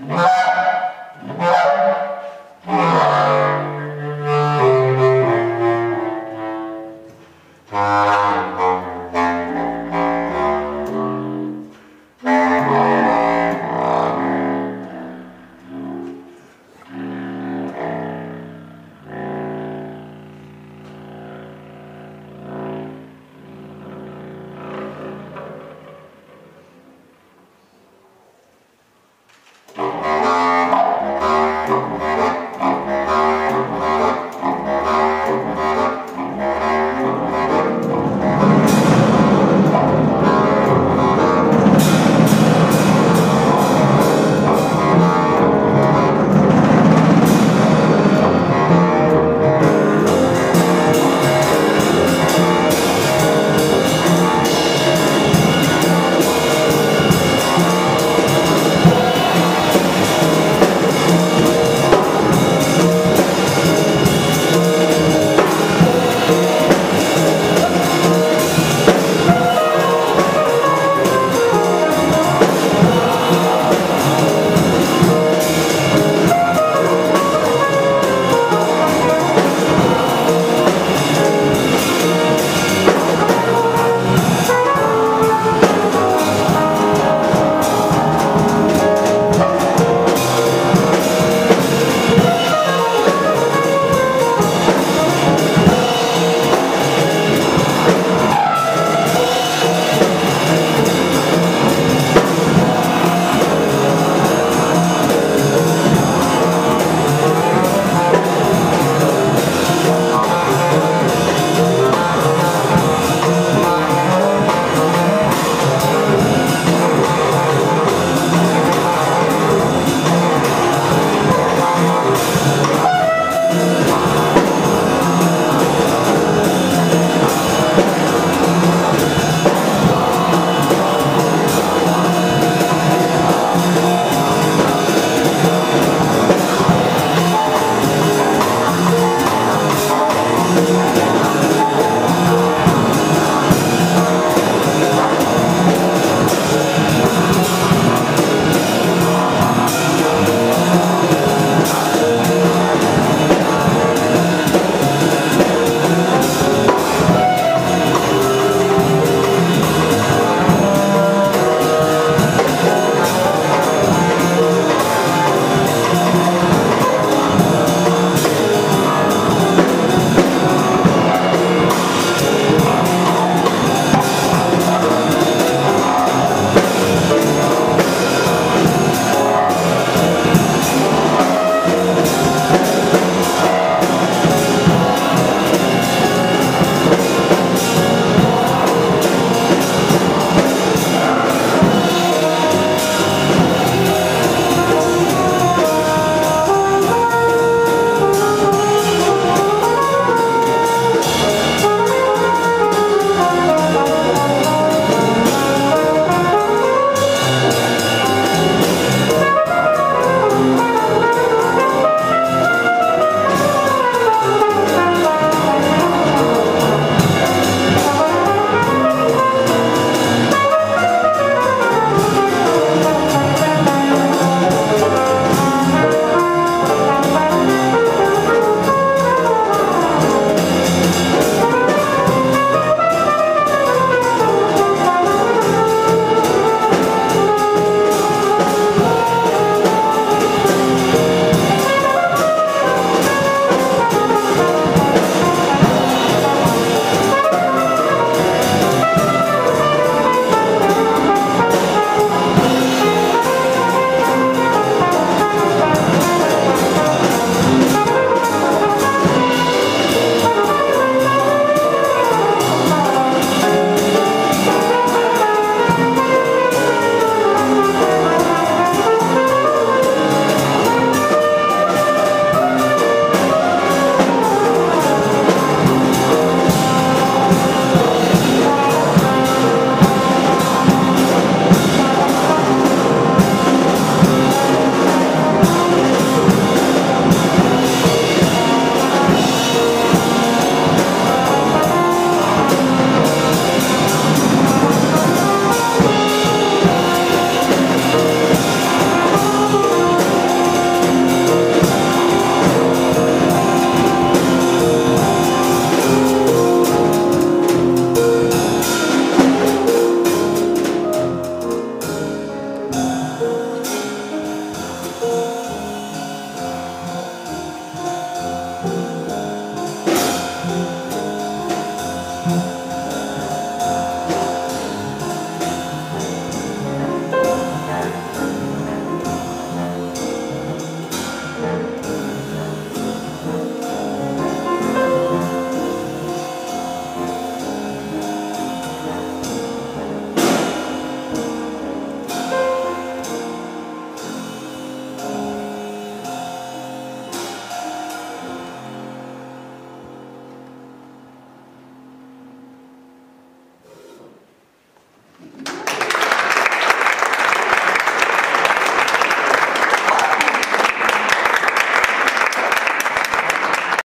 Wow.